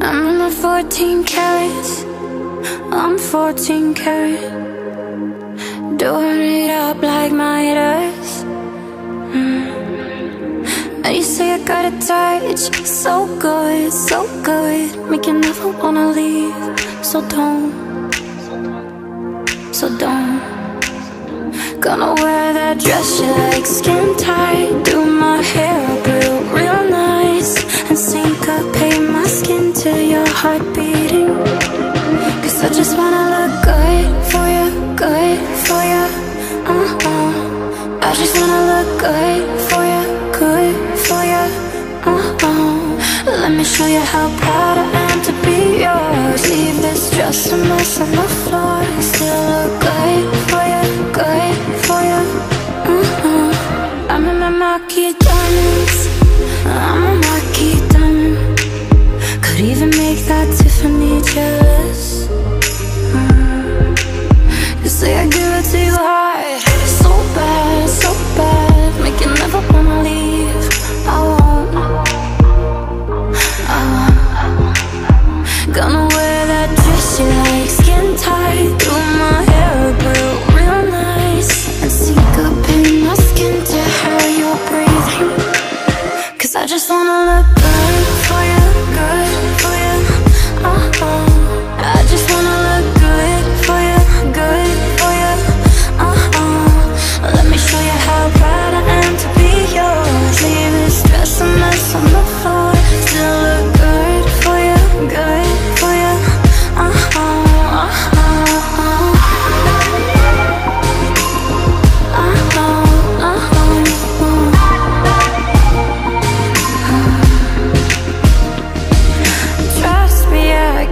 I'm 14 carats. I'm 14 karat Doing it up like Midas mm. And you say I got a touch. So good, so good. Make you never wanna leave. So don't. So don't. Gonna wear that dress you like beating. Cause I just wanna look good for you, good for you. Uh-uh I just wanna look good for you, good for you. Uh-uh Let me show you how proud I am to be yours. Leave this dress a mess on jealous. Mm. You say I give it to you hard So bad, so bad. Make you never wanna leave. I won't. I won't Gonna wear that dress you like. Skin tight Through my hair real, real nice. And syncopate my skin to how you're breathing. Cause I just wanna look good for you,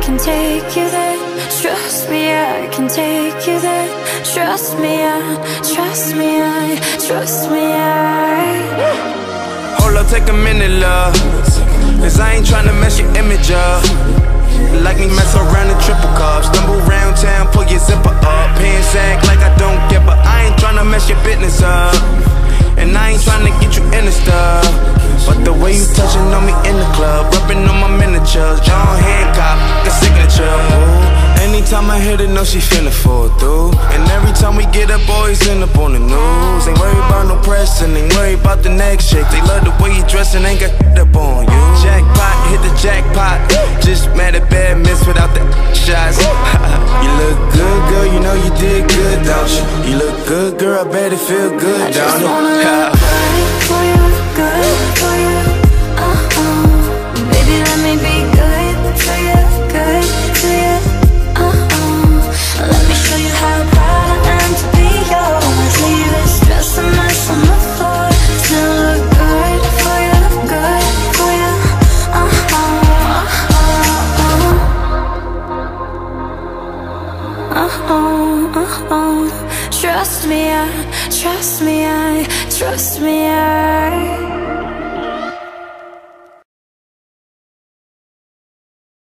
can take you there. Trust me, I can take you there. Trust me, I, trust me, I, trust me, I. Hold up, take a minute, love. Cause I ain't tryna mess your image up. Like me mess around know she finna fall through. And every time we get up, boys end up on the news. Ain't worried about no press and ain't worried about the next chick. They love the way you dress and ain't got up on you. Jackpot, hit the jackpot. Just mad at bad miss without the shots. you look good, girl, you know you did good, don't you? You look good, girl, I bet it feel good, I just don't wanna it? look good for you, Uh-uh. Uh-uh. Trust me, I, trust me, I, trust me, I